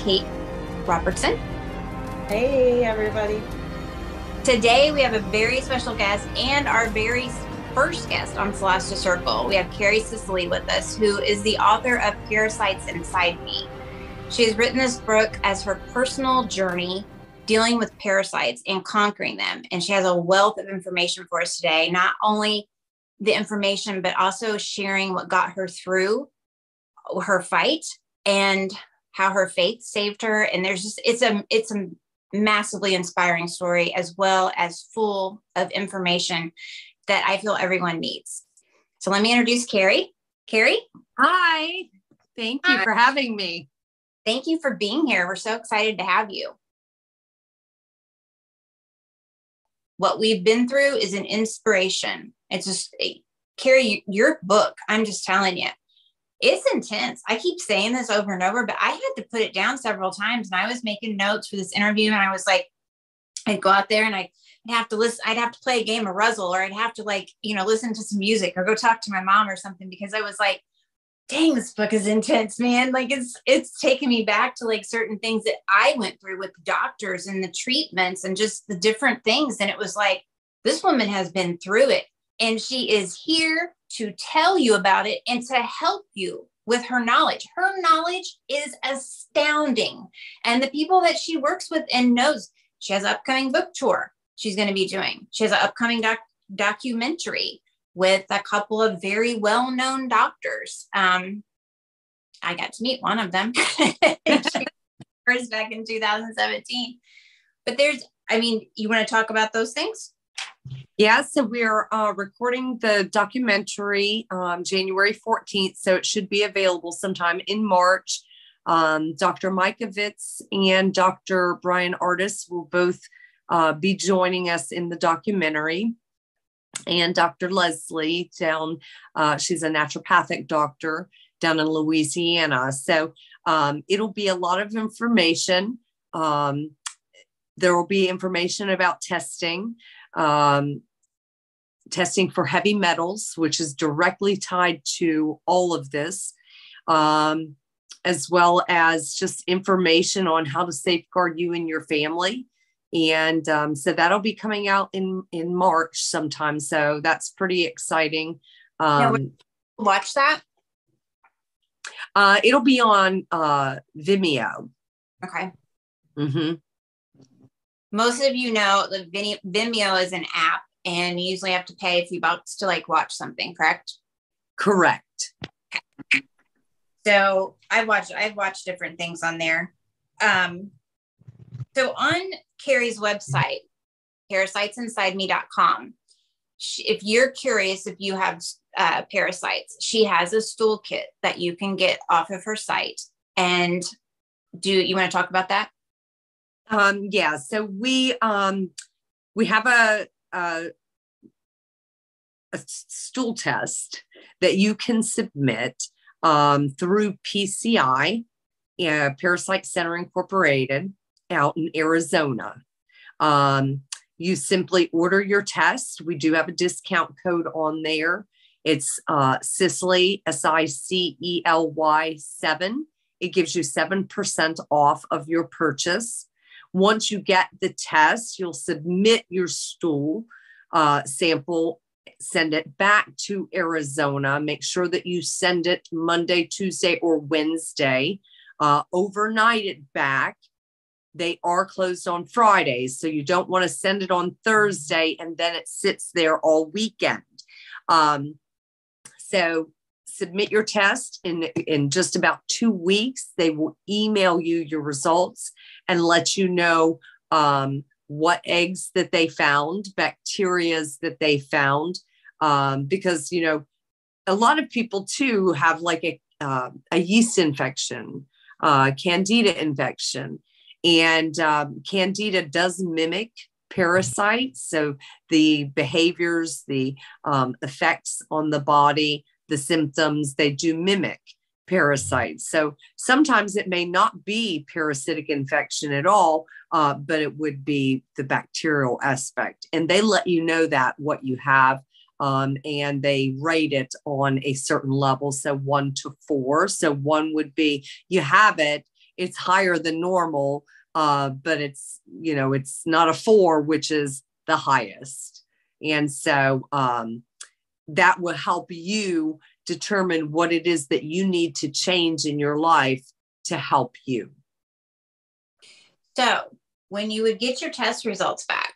Kate Robertson. Hey, everybody. Today, we have a very special guest and our very first guest on Solasta Circle. We have Karrie Sicely with us, who is the author of Parasites Inside Me. She has written this book as her personal journey dealing with parasites and conquering them. And she has a wealth of information for us today, not only the information, but also sharing what got her through her fight and how her faith saved her. And there's just, it's a, it's a massively inspiring story as well as full of information that I feel everyone needs. So let me introduce Karrie. Karrie. Hi. Thank you Hi. for having me. Thank you for being here. We're so excited to have you. What we've been through is an inspiration. It's just, Karrie, your book, I'm just telling you, it's intense. I keep saying this over and over, but I had to put it down several times. And I was making notes for this interview, and I was like, I'd go out there and I'd have to listen, I'd have to play a game of Ruzzle, or I'd have to like, you know, listen to some music or go talk to my mom or something because I was like, dang, this book is intense, man. Like it's it's taken me back to like certain things that I went through with doctors and the treatments and just the different things. And it was like, this woman has been through it and she is here to tell you about it and to help you with her knowledge. Her knowledge is astounding. And the people that she works with and knows, she has an upcoming book tour she's going to be doing. She has an upcoming doc- documentary with a couple of very well known doctors. Um, I got to meet one of them first back in 2017. But there's, I mean, you want to talk about those things? Yeah, so we're uh, recording the documentary um, January 14th, so it should be available sometime in March. Um, Dr. Mikovits and Dr. Bryan Ardis will both uh, be joining us in the documentary and Dr. Leslie down, uh, she's a naturopathic doctor down in Louisiana. So um, it'll be a lot of information. Um, there will be information about testing, um, testing for heavy metals, which is directly tied to all of this, um, as well as just information on how to safeguard you and your family and um, so that'll be coming out in in March sometime. So that's pretty exciting. Um, watch that. Uh, it'll be on uh, Vimeo. Okay. Mm-hmm. Most of you know the Vimeo is an app, and you usually have to pay a few bucks to like watch something. Correct. Correct. Okay. So I've watched I've watched different things on there. Um, so on Karrie's website, parasitesinsideme.com. If you're curious if you have uh, parasites, she has a stool kit that you can get off of her site. And do you want to talk about that? Um, yeah. So we um, we have a, a a stool test that you can submit um, through PCI, uh, Parasite Center Incorporated out in Arizona. Um, you simply order your test. We do have a discount code on there. It's uh, Sicely, S I C E L Y 7. It gives you 7% off of your purchase. Once you get the test, you'll submit your stool uh, sample, send it back to Arizona. Make sure that you send it Monday, Tuesday, or Wednesday. Uh, overnight it back they are closed on Fridays. So you don't want to send it on Thursday and then it sits there all weekend. Um, so submit your test in, in just about two weeks. They will email you your results and let you know um, what eggs that they found, bacterias that they found. Um, because, you know, a lot of people too have like a, uh, a yeast infection, uh, candida infection and um, Candida does mimic parasites. So the behaviors, the um, effects on the body, the symptoms, they do mimic parasites. So sometimes it may not be parasitic infection at all, uh, but it would be the bacterial aspect. And they let you know that what you have. um, and they rate it on a certain level. So one to four. So one would be you have it, it's higher than normal, uh, but it's, you know, it's not a four, which is the highest. And so um, that will help you determine what it is that you need to change in your life to help you. So, when you would get your test results back,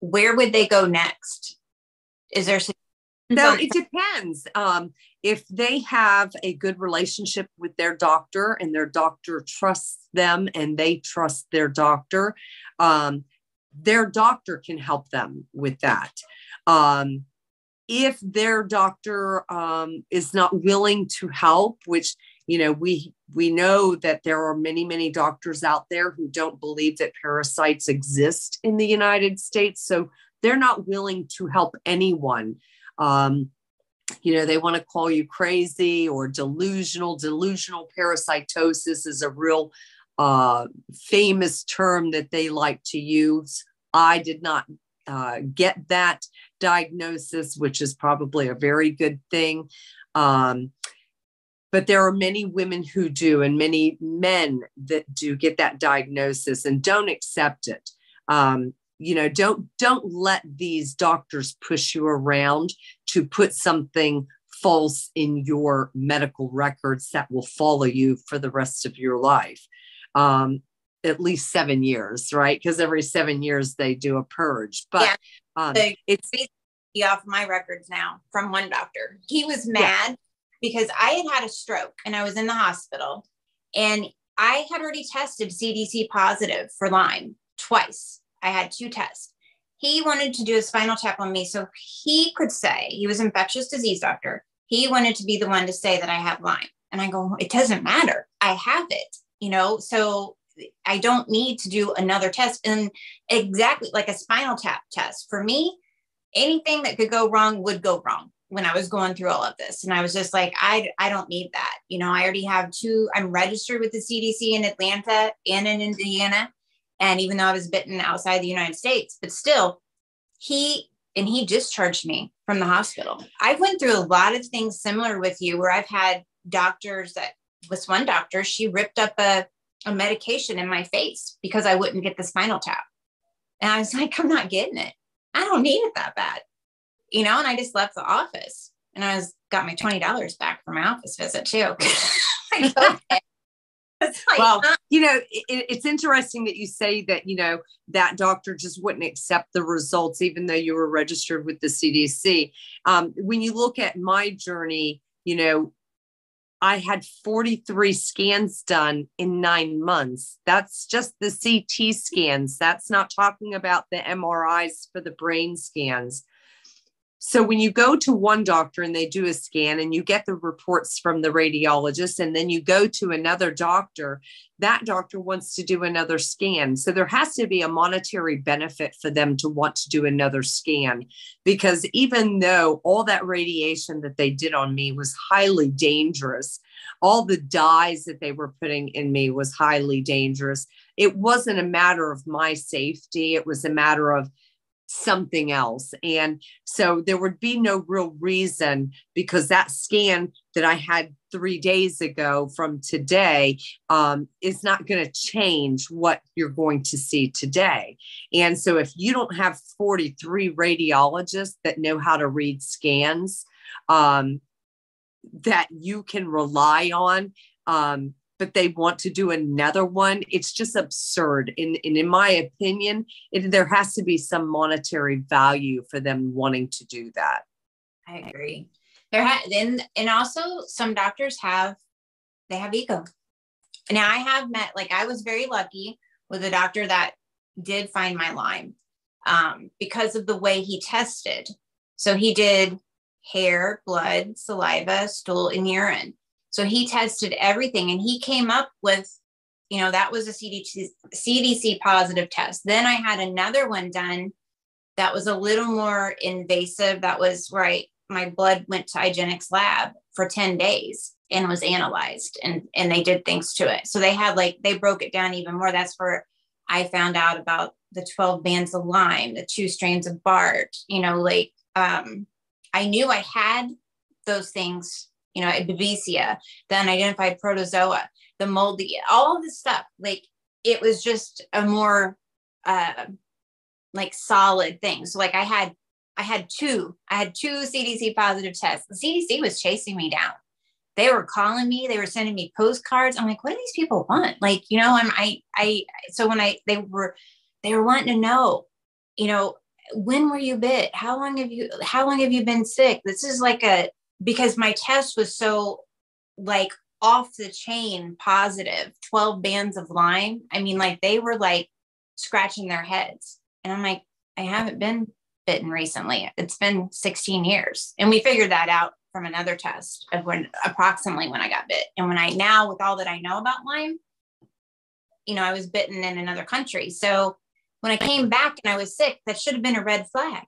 where would they go next? Is there no, it depends. Um, if they have a good relationship with their doctor and their doctor trusts them and they trust their doctor, um, their doctor can help them with that. Um, if their doctor um, is not willing to help, which you know we we know that there are many many doctors out there who don't believe that parasites exist in the United States, so they're not willing to help anyone. Um, you know they want to call you crazy or delusional. Delusional parasitosis is a real uh, famous term that they like to use. I did not uh, get that diagnosis, which is probably a very good thing. Um, but there are many women who do, and many men that do get that diagnosis and don't accept it. Um, you know, don't don't let these doctors push you around to put something false in your medical records that will follow you for the rest of your life. Um, at least seven years, right? Because every seven years they do a purge. But yeah. um, it's off my records now from one doctor. He was mad yeah. because I had had a stroke and I was in the hospital, and I had already tested CDC positive for Lyme twice. I had two tests. He wanted to do a spinal tap on me so he could say he was infectious disease doctor. He wanted to be the one to say that I have Lyme. And I go, it doesn't matter. I have it, you know? So I don't need to do another test. And exactly like a spinal tap test for me, anything that could go wrong would go wrong when I was going through all of this. And I was just like, I, I don't need that. You know, I already have two, I'm registered with the CDC in Atlanta and in Indiana. And even though I was bitten outside the United States, but still, he and he discharged me from the hospital. I went through a lot of things similar with you where I've had doctors that was one doctor, she ripped up a a medication in my face because I wouldn't get the spinal tap. And I was like, I'm not getting it. I don't need it that bad. You know, and I just left the office and I was got my $20 back for my office visit too. like, okay. like, well, you know, it, it's interesting that you say that, you know, that doctor just wouldn't accept the results, even though you were registered with the CDC. Um, when you look at my journey, you know, I had 43 scans done in nine months. That's just the CT scans. That's not talking about the MRIs for the brain scans. So when you go to one doctor and they do a scan and you get the reports from the radiologist, and then you go to another doctor, that doctor wants to do another scan. So there has to be a monetary benefit for them to want to do another scan because even though all that radiation that they did on me was highly dangerous, all the dyes that they were putting in me was highly dangerous. It wasn't a matter of my safety, it was a matter of something else. And so there would be no real reason because that scan that I had three days ago from today um, is not going to change what you're going to see today. And so if you don't have 43 radiologists that know how to read scans, um, that you can rely on um, but they want to do another one. It's just absurd. And, in, in my opinion, it, there has to be some monetary value for them wanting to do that. I agree. There ha- and, and also some doctors have, they have ego. Now I have met, like I was very lucky with a doctor that did find my Lyme um, because of the way he tested. So he did hair, blood, saliva, stool, and urine. So he tested everything and he came up with, you know, that was a CDC, CDC positive test. Then I had another one done that was a little more invasive. That was right. My blood went to IGeneX lab for 10 days and was analyzed and, and they did things to it. So they had like, they broke it down even more. That's where I found out about the 12 bands of Lyme, the two strains of BART, you know, like um, I knew I had those things, you know, babesia, then identified protozoa, the moldy, all of this stuff. Like it was just a more uh, like solid thing. So like I had, I had two, I had two CDC positive tests. The CDC was chasing me down. They were calling me, they were sending me postcards. I'm like, what do these people want? Like, you know, I'm, I, I, so when I, they were, they were wanting to know, you know, when were you bit? How long have you, how long have you been sick? This is like a, because my test was so like off the chain positive 12 bands of Lyme. I mean, like they were like scratching their heads. And I'm like, I haven't been bitten recently. It's been 16 years. And we figured that out from another test of when approximately when I got bit. And when I now, with all that I know about Lyme, you know, I was bitten in another country. So when I came back and I was sick, that should have been a red flag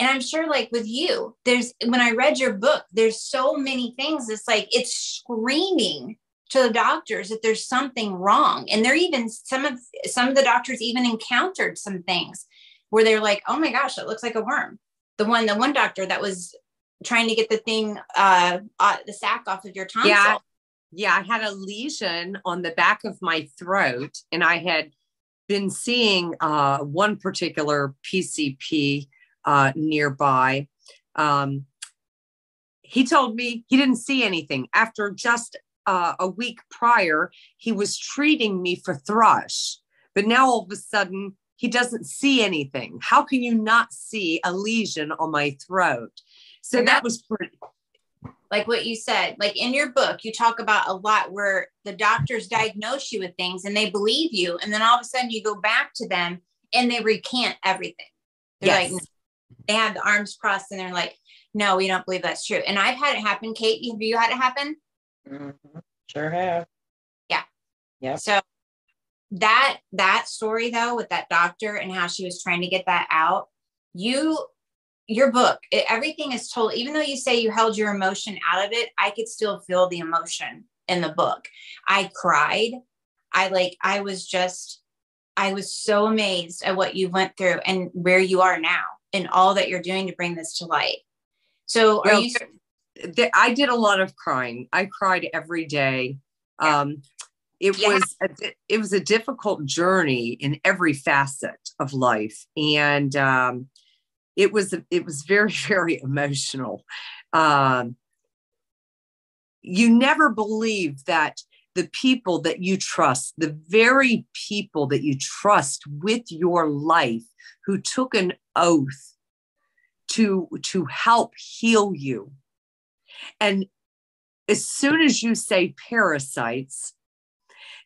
and i'm sure like with you there's when i read your book there's so many things it's like it's screaming to the doctors that there's something wrong. And they're even some of some of the doctors even encountered some things where they're like oh my gosh it looks like a worm. The one the one doctor that was trying to get the thing uh, uh the sack off of your tonsil. Yeah. Yeah i had a lesion on the back of my throat and i had been seeing uh, one particular pcp uh, nearby. Um, he told me he didn't see anything. After just uh, a week prior, he was treating me for thrush, but now all of a sudden he doesn't see anything. How can you not see a lesion on my throat? So that, that was pretty. Like what you said, like in your book, you talk about a lot where the doctors diagnose you with things and they believe you. And then all of a sudden you go back to them and they recant everything. They're yes. like, they have the arms crossed and they're like, no, we don't believe that's true. And I've had it happen. Kate, have you had it happen? Mm-hmm. Sure have. Yeah. Yeah. So that that story though with that doctor and how she was trying to get that out, you your book, it, everything is told. Even though you say you held your emotion out of it, I could still feel the emotion in the book. I cried. I like I was just I was so amazed at what you went through and where you are now in all that you're doing to bring this to light. So are well, you I did a lot of crying. I cried every day. Yeah. Um, it yeah. was a, it was a difficult journey in every facet of life, and um, it was it was very very emotional. Um, you never believe that the people that you trust, the very people that you trust with your life, who took an oath to, to help heal you. And as soon as you say parasites,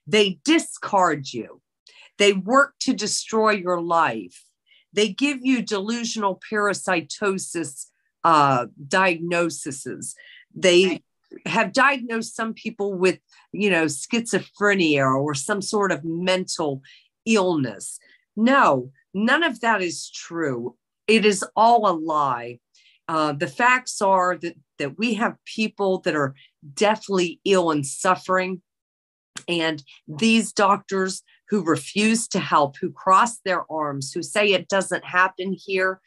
they discard you. They work to destroy your life. They give you delusional parasitosis uh, diagnoses. They right. Have diagnosed some people with, you know, schizophrenia or some sort of mental illness. No, None of that is true. It is all a lie. Uh, the facts are that, that we have people that are deathly ill and suffering. And these doctors who refuse to help, who cross their arms, who say it doesn't happen here,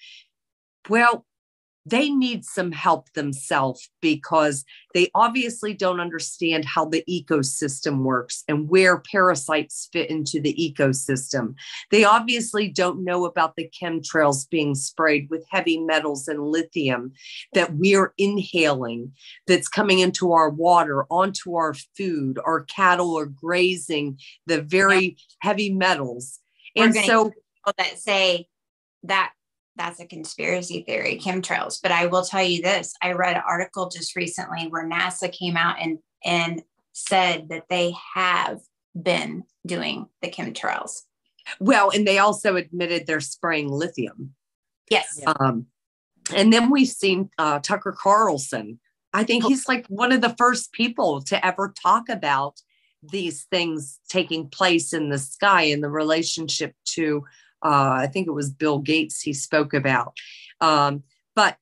well, they need some help themselves because they obviously don't understand how the ecosystem works and where parasites fit into the ecosystem. They obviously don't know about the chemtrails being sprayed with heavy metals and lithium that we're inhaling, that's coming into our water, onto our food. Our cattle are grazing the very yeah. heavy metals. and so that say that that's a conspiracy theory, chemtrails. But I will tell you this: I read an article just recently where NASA came out and and said that they have been doing the chemtrails. Well, and they also admitted they're spraying lithium. Yes. Um, and then we've seen uh, Tucker Carlson. I think he's like one of the first people to ever talk about these things taking place in the sky in the relationship to uh, I think it was Bill Gates he spoke about. Um, but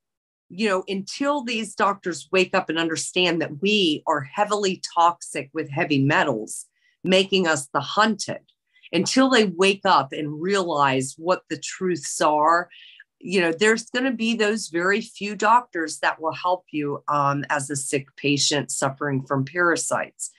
you know, until these doctors wake up and understand that we are heavily toxic with heavy metals, making us the hunted, until they wake up and realize what the truths are, you know, there's going to be those very few doctors that will help you um, as a sick patient suffering from parasites.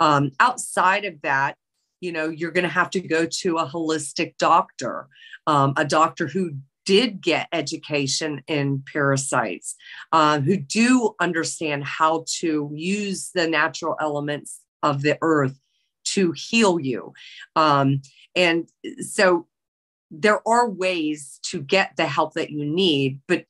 Um, outside of that, you know, you're going to have to go to a holistic doctor, um, a doctor who did get education in parasites, uh, who do understand how to use the natural elements of the earth to heal you. Um, and so there are ways to get the help that you need, but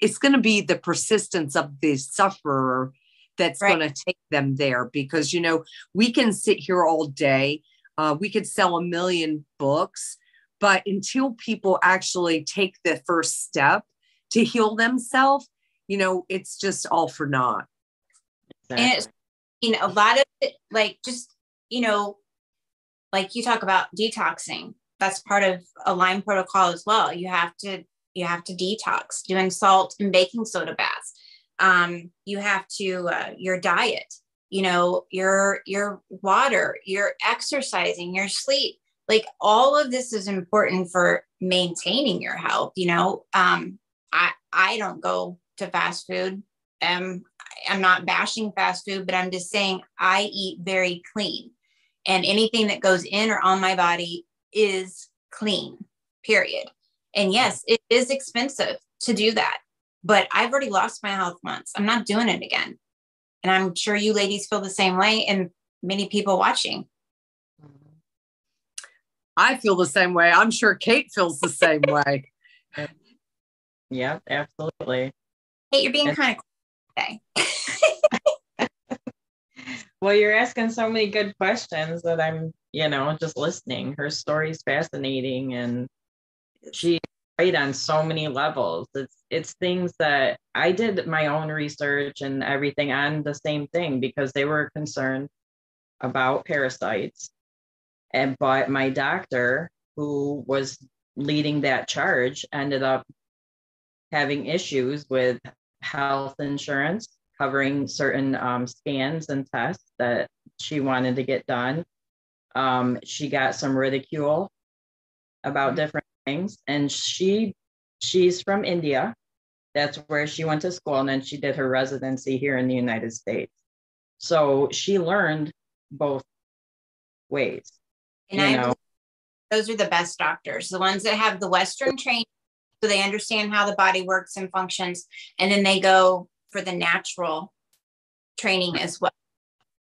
it's going to be the persistence of the sufferer that's right. going to take them there because, you know, we can sit here all day. Uh, we could sell a million books, but until people actually take the first step to heal themselves, you know, it's just all for naught. Exactly. And it's, you know, a lot of it, like just, you know, like you talk about detoxing, that's part of a Lyme protocol as well. You have to, you have to detox doing salt and baking soda baths. Um, you have to, uh, your diet, you know, your, your water, your exercising, your sleep, like all of this is important for maintaining your health you know? Um i i don't go to fast food. Um i'm not bashing fast food but i'm just saying i eat very clean. And anything that goes in or on my body is clean period. And yes it is expensive to do that but i've already lost my health once. I'm not doing it again and i'm sure you ladies feel the same way and many people watching I feel the same way. I'm sure Kate feels the same way. Yeah, absolutely. Kate, you're being and- kind of today. well, you're asking so many good questions that I'm, you know, just listening. Her story's fascinating and she's right on so many levels. It's it's things that I did my own research and everything on the same thing because they were concerned about parasites and but my doctor, who was leading that charge, ended up having issues with health insurance covering certain um, scans and tests that she wanted to get done. Um, she got some ridicule about mm-hmm. different things, and she she's from India. That's where she went to school, and then she did her residency here in the United States. So she learned both ways. And you I know. those are the best doctors, the ones that have the Western training, so they understand how the body works and functions, and then they go for the natural training as well.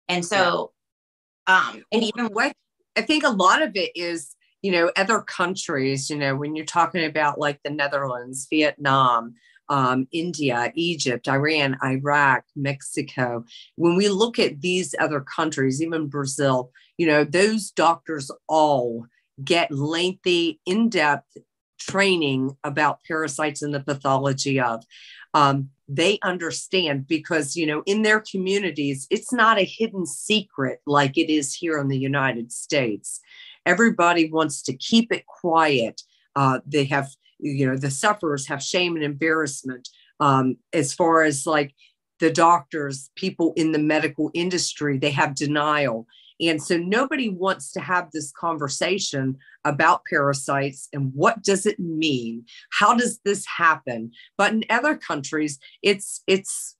And so, um, and even what I think a lot of it is, you know, other countries, you know, when you're talking about like the Netherlands, Vietnam, um, India, Egypt, Iran, Iraq, Mexico. When we look at these other countries, even Brazil, you know, those doctors all get lengthy, in depth training about parasites and the pathology of. Um, they understand because, you know, in their communities, it's not a hidden secret like it is here in the United States. Everybody wants to keep it quiet. Uh, they have you know the sufferers have shame and embarrassment. Um, as far as like the doctors people in the medical industry they have denial. And so nobody wants to have this conversation about parasites and what does it mean? How does this happen? But in other countries it's it's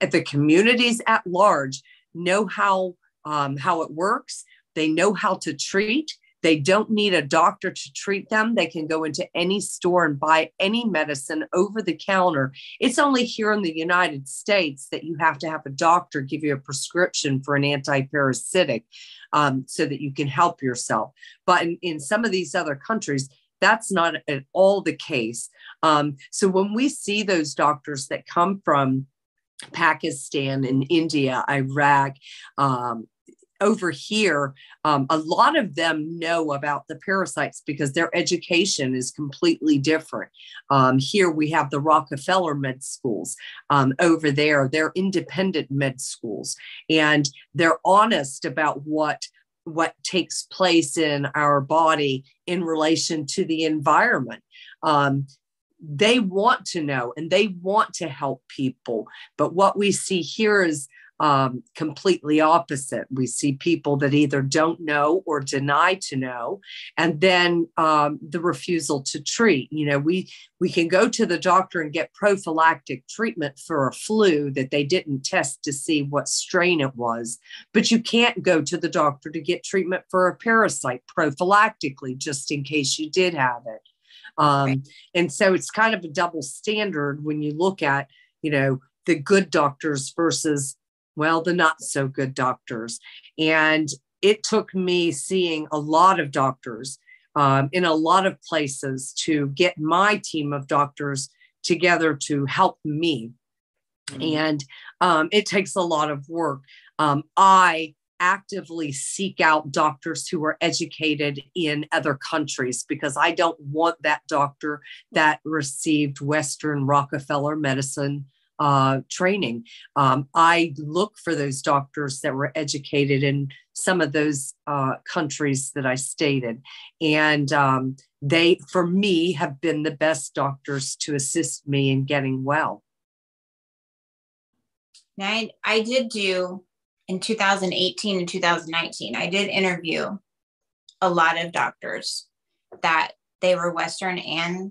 the communities at large know how um, how it works. They know how to treat they don't need a doctor to treat them. They can go into any store and buy any medicine over the counter. It's only here in the United States that you have to have a doctor give you a prescription for an anti-parasitic um, so that you can help yourself. But in, in some of these other countries, that's not at all the case. Um, so when we see those doctors that come from Pakistan and India, Iraq, um, over here, um, a lot of them know about the parasites because their education is completely different. Um, here we have the Rockefeller med schools. Um, over there, they're independent med schools, and they're honest about what what takes place in our body in relation to the environment. Um, they want to know and they want to help people, but what we see here is um, completely opposite. We see people that either don't know or deny to know, and then um, the refusal to treat. You know, we we can go to the doctor and get prophylactic treatment for a flu that they didn't test to see what strain it was, but you can't go to the doctor to get treatment for a parasite prophylactically just in case you did have it. Um, right. And so it's kind of a double standard when you look at, you know, the good doctors versus well, the not so good doctors. And it took me seeing a lot of doctors um, in a lot of places to get my team of doctors together to help me. Mm-hmm. And um, it takes a lot of work. Um, I actively seek out doctors who are educated in other countries because I don't want that doctor that received Western Rockefeller medicine uh, training. Um, I look for those doctors that were educated in some of those uh, countries that I stated. And um, they, for me, have been the best doctors to assist me in getting well. Now, I, I did do in 2018 and 2019, I did interview a lot of doctors that they were Western and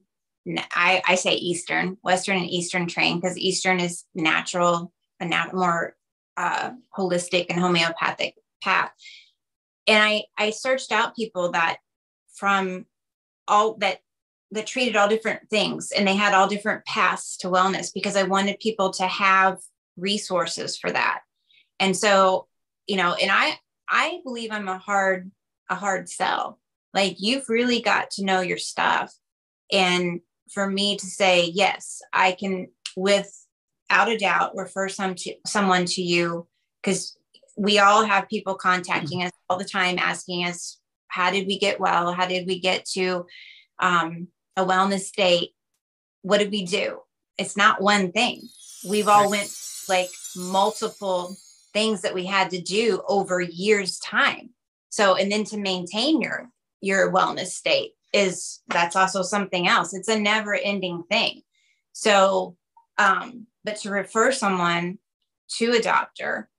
I, I say Eastern, Western and Eastern train because Eastern is natural, a nat- more uh, holistic and homeopathic path. And I, I searched out people that from all that that treated all different things and they had all different paths to wellness because I wanted people to have resources for that. And so, you know, and I I believe I'm a hard a hard sell. Like you've really got to know your stuff and for me to say, yes, I can without a doubt refer some to someone to you because we all have people contacting us all the time asking us, how did we get well? How did we get to um, a wellness state? What did we do? It's not one thing. We've all went like multiple things that we had to do over years time. So, and then to maintain your your wellness state is that's also something else. It's a never ending thing. So, um, but to refer someone to a doctor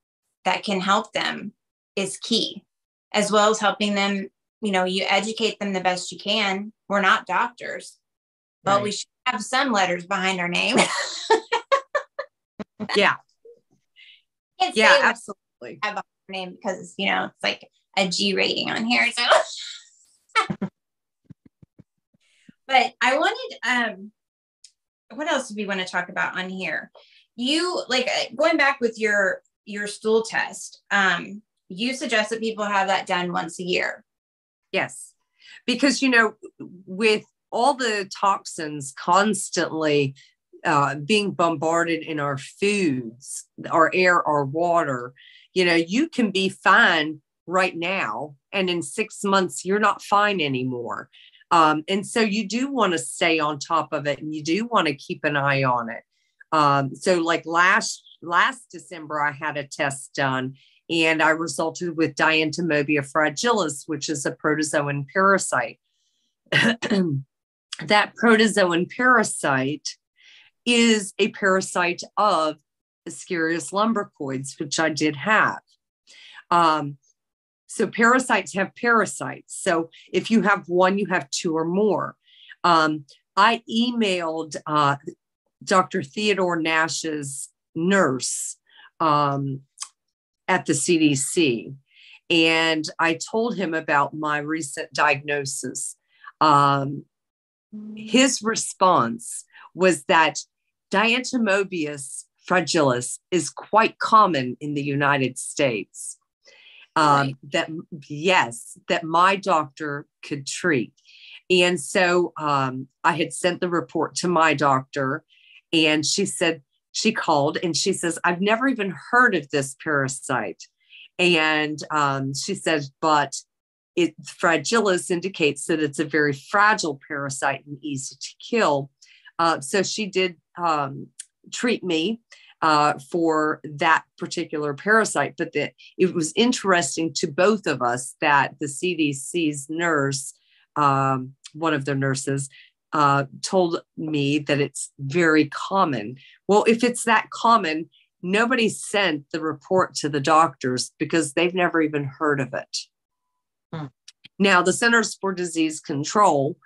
that can help them is key, as well as helping them. You know, you educate them the best you can. We're not doctors, but right. we should have some letters behind our name. yeah. yeah, absolutely. Have a name because you know it's like a G rating on here. So but I wanted um what else do we want to talk about on here? You like uh, going back with your your stool test. Um you suggest that people have that done once a year. Yes. Because you know with all the toxins constantly uh, being bombarded in our foods, our air, our water, you know, you can be fine right now. And in six months, you're not fine anymore. Um, and so you do want to stay on top of it and you do want to keep an eye on it. Um, so like last last December, I had a test done and I resulted with Dientamoeba fragilis, which is a protozoan parasite. that protozoan parasite is a parasite of Ascaris lumbricoides, which I did have. Um, so parasites have parasites. So if you have one, you have two or more. Um, I emailed uh, Dr. Theodore Nash's nurse um, at the CDC, and I told him about my recent diagnosis. Um, his response was that Dientomobius fragilis is quite common in the United States um, right. that yes that my doctor could treat. And so um, i had sent the report to my doctor and she said she called and she says i've never even heard of this parasite. And um, she says but it fragilis indicates that it's a very fragile parasite and easy to kill. Uh, so she did um, treat me uh, for that particular parasite. But that it was interesting to both of us that the CDC's nurse, um, one of their nurses, uh, told me that it's very common. Well, if it's that common, nobody sent the report to the doctors because they've never even heard of it. Hmm. Now, the Centers for Disease Control,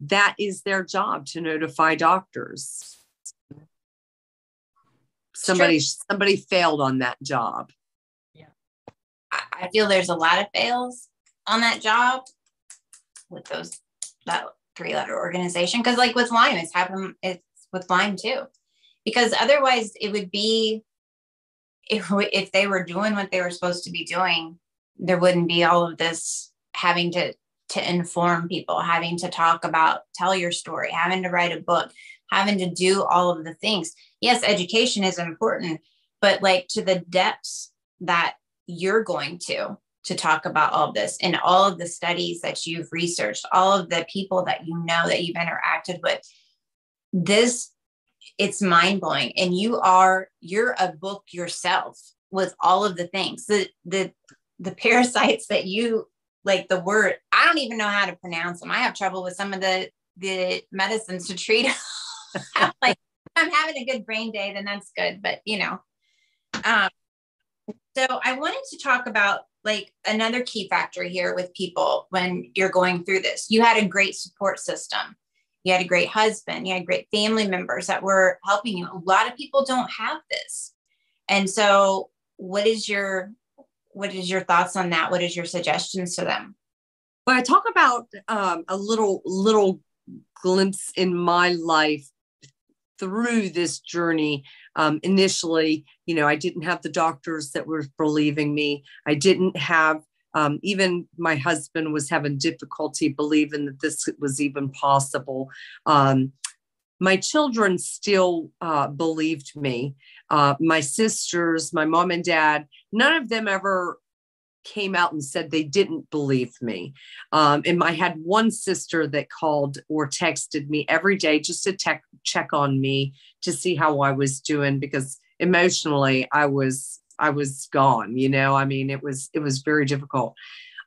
that is their job to notify doctors. Somebody, somebody failed on that job. Yeah. I feel there's a lot of fails on that job with those that three letter organization. Cause like with Lyme, it's happened it's with Lyme too. Because otherwise it would be if if they were doing what they were supposed to be doing, there wouldn't be all of this having to to inform people, having to talk about, tell your story, having to write a book, having to do all of the things. Yes, education is important, but like to the depths that you're going to to talk about all of this and all of the studies that you've researched, all of the people that you know that you've interacted with. This it's mind blowing and you are you're a book yourself with all of the things the the the parasites that you like the word i don't even know how to pronounce them i have trouble with some of the the medicines to treat like i'm having a good brain day then that's good but you know um so i wanted to talk about like another key factor here with people when you're going through this you had a great support system you had a great husband, you had great family members that were helping you. A lot of people don't have this. And so what is your what is your thoughts on that? What is your suggestions to them? Well, I talk about um, a little little glimpse in my life through this journey. Um, initially, you know, I didn't have the doctors that were believing me. I didn't have um, even my husband was having difficulty believing that this was even possible. Um, my children still uh, believed me. Uh, my sisters, my mom and dad, none of them ever came out and said they didn't believe me. Um, and I had one sister that called or texted me every day just to te- check on me to see how I was doing because emotionally I was I was gone, you know, I mean, it was, it was very difficult.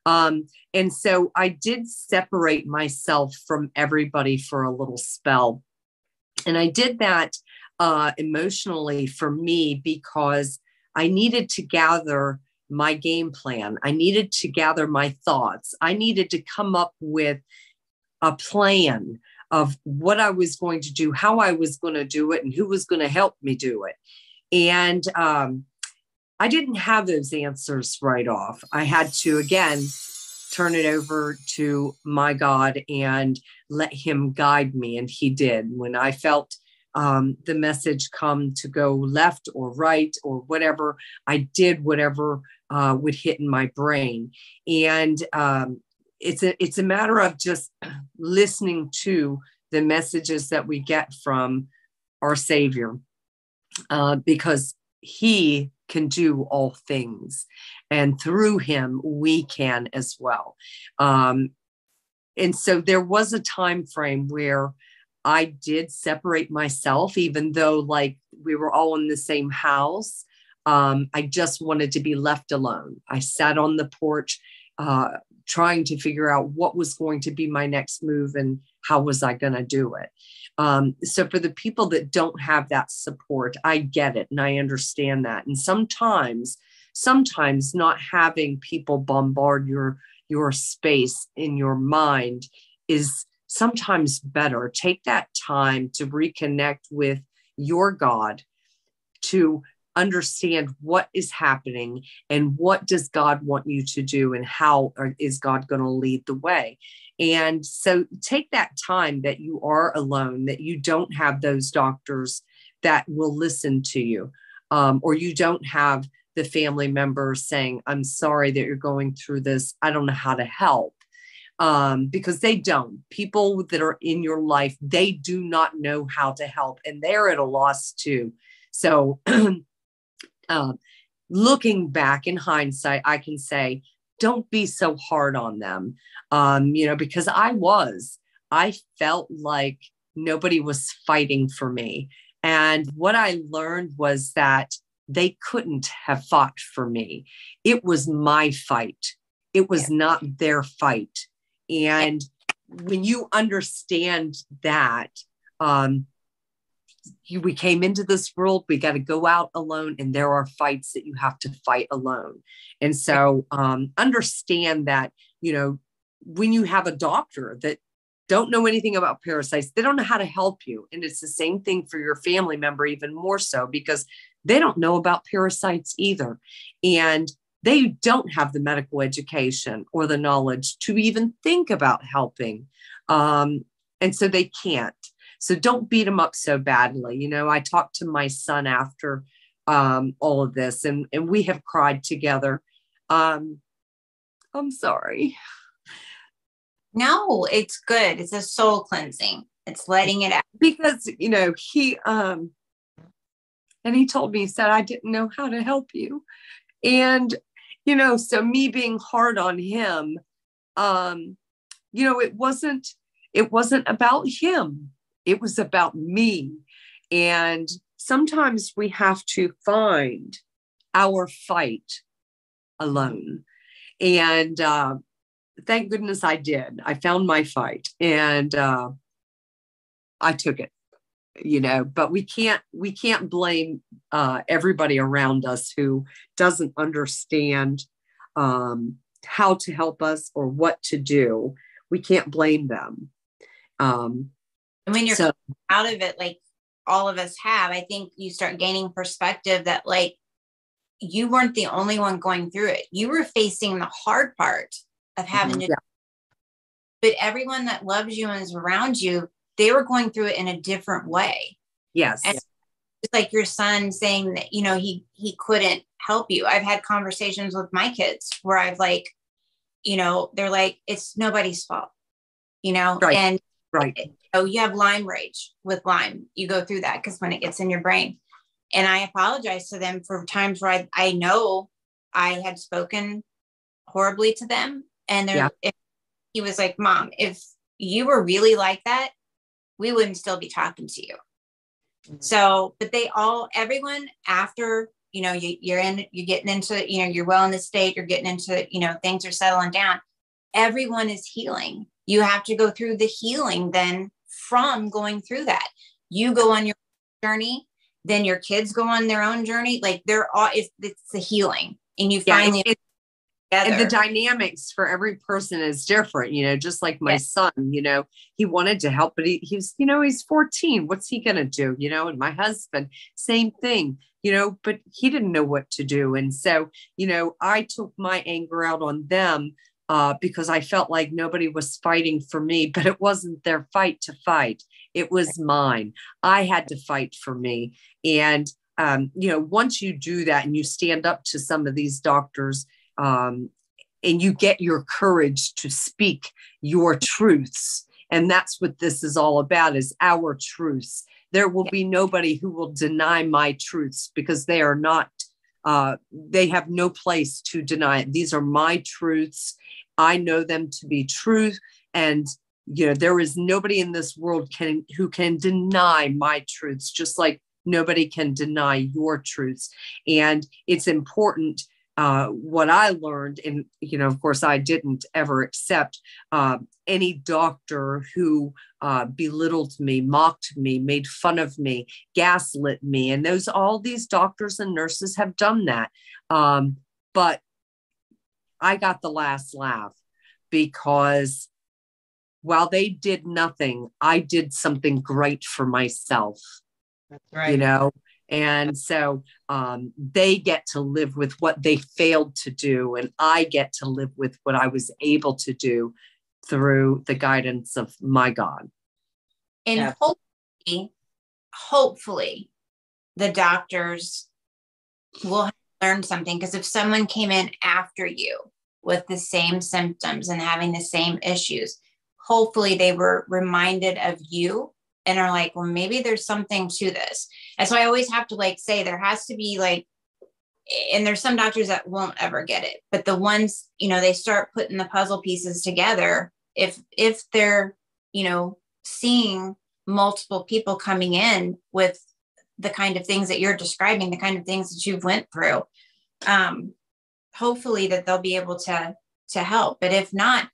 Um, and so I did separate myself from everybody for a little spell. And I did that uh, emotionally for me because I needed to gather my game plan. I needed to gather my thoughts. I needed to come up with a plan of what I was going to do, how I was going to do it, and who was going to help me do it. And um, I didn't have those answers right off. I had to, again, turn it over to my God and let Him guide me. And He did. When I felt um, the message come to go left or right or whatever, I did whatever uh, would hit in my brain. And um, it's a it's a matter of just listening to the messages that we get from our Savior, uh, because He can do all things and through him we can as well um, and so there was a time frame where i did separate myself even though like we were all in the same house um, i just wanted to be left alone i sat on the porch uh, trying to figure out what was going to be my next move and how was i going to do it um, so for the people that don't have that support, I get it and I understand that. And sometimes, sometimes not having people bombard your your space in your mind is sometimes better. Take that time to reconnect with your God, to understand what is happening and what does God want you to do and how is God going to lead the way. And so take that time that you are alone, that you don't have those doctors that will listen to you, um, or you don't have the family member saying, I'm sorry that you're going through this. I don't know how to help. Um, because they don't. People that are in your life, they do not know how to help, and they're at a loss too. So, uh, looking back in hindsight, I can say don't be so hard on them. Um, you know, because I was, I felt like nobody was fighting for me. And what I learned was that they couldn't have fought for me. It was my fight, it was yeah. not their fight. And when you understand that, um, we came into this world we got to go out alone and there are fights that you have to fight alone. And so um, understand that you know when you have a doctor that don't know anything about parasites they don't know how to help you. And it's the same thing for your family member even more so because they don't know about parasites either. And they don't have the medical education or the knowledge to even think about helping. Um, and so they can't so don't beat them up so badly. You know, I talked to my son after um, all of this, and, and we have cried together. Um, I'm sorry. No, it's good. It's a soul cleansing. It's letting it out. Because, you know, he, um, and he told me, he said, I didn't know how to help you. And, you know, so me being hard on him, um, you know, it wasn't, it wasn't about him it was about me. And sometimes we have to find our fight alone. And uh, thank goodness I did. I found my fight and uh, I took it you know but we can't we can't blame uh, everybody around us who doesn't understand um, how to help us or what to do we can't blame them um, and when you're so, out of it, like all of us have, I think you start gaining perspective that like you weren't the only one going through it. You were facing the hard part of having mm-hmm, to, but everyone that loves you and is around you, they were going through it in a different way. Yes. And it's like your son saying that, you know, he he couldn't help you. I've had conversations with my kids where I've like, you know, they're like, it's nobody's fault, you know, right. and right oh, you have Lyme rage with Lyme. You go through that because when it gets in your brain. And I apologize to them for times where I, I know I had spoken horribly to them. And there, yeah. he was like, Mom, if you were really like that, we wouldn't still be talking to you. Mm-hmm. So, but they all, everyone after, you know, you, you're in, you're getting into, you know, you're well in the state, you're getting into, you know, things are settling down. Everyone is healing. You have to go through the healing then from going through that. You go on your journey, then your kids go on their own journey. Like they're all it's, it's the healing, and you yeah, finally. and the dynamics for every person is different, you know, just like my yes. son, you know, he wanted to help, but he, he's, you know, he's 14. What's he going to do? You know, and my husband, same thing, you know, but he didn't know what to do. And so, you know, I took my anger out on them uh, because I felt like nobody was fighting for me, but it wasn't their fight to fight. It was mine. I had to fight for me. And, um, you know, once you do that and you stand up to some of these doctors um, and you get your courage to speak your truths, and that's what this is all about is our truths. There will be nobody who will deny my truths because they are not uh, they have no place to deny it. These are my truths. I know them to be true. And, you know, there is nobody in this world can who can deny my truths, just like nobody can deny your truths. And it's important uh, what I learned, and you know, of course, I didn't ever accept uh, any doctor who uh, belittled me, mocked me, made fun of me, gaslit me, and those all these doctors and nurses have done that. Um, but I got the last laugh because while they did nothing, I did something great for myself. That's right. You know, and so um, they get to live with what they failed to do, and I get to live with what I was able to do through the guidance of my God. And yeah. hopefully, hopefully, the doctors will learn something because if someone came in after you with the same symptoms and having the same issues, hopefully they were reminded of you and are like, well, maybe there's something to this. And so I always have to like say there has to be like, and there's some doctors that won't ever get it, but the ones, you know, they start putting the puzzle pieces together. If if they're, you know, seeing multiple people coming in with the kind of things that you're describing, the kind of things that you've went through, um, hopefully that they'll be able to to help. But if not,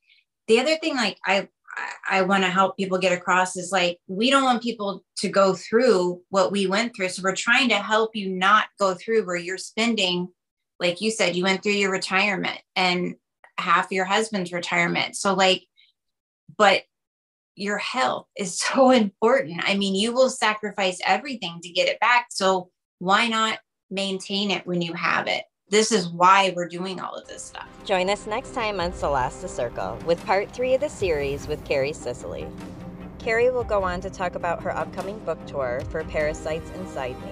the other thing, like I I, I want to help people get across is like we don't want people to go through what we went through. So we're trying to help you not go through where you're spending, like you said, you went through your retirement and half your husband's retirement. So like, but your health is so important. I mean, you will sacrifice everything to get it back. So why not maintain it when you have it? This is why we're doing all of this stuff. Join us next time on Solasta Circle with part three of the series with Karrie Sicely. Karrie will go on to talk about her upcoming book tour for Parasites Inside Me.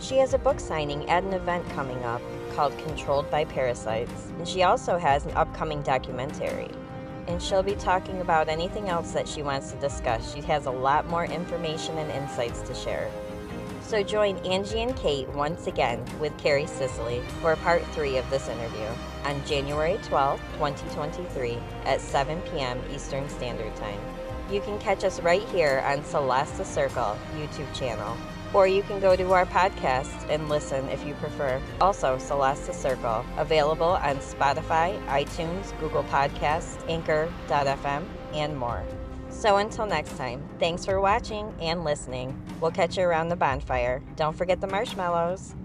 She has a book signing at an event coming up called Controlled by Parasites, and she also has an upcoming documentary. And she'll be talking about anything else that she wants to discuss. She has a lot more information and insights to share. So join Angie and Kate once again with Karrie Sicely for part three of this interview on January 12, 2023 at 7 p.m. Eastern Standard Time. You can catch us right here on Solasta Circle YouTube channel, or you can go to our podcast and listen if you prefer. Also, Solasta Circle, available on Spotify, iTunes, Google Podcasts, Anchor.fm, and more. So until next time, thanks for watching and listening. We'll catch you around the bonfire. Don't forget the marshmallows.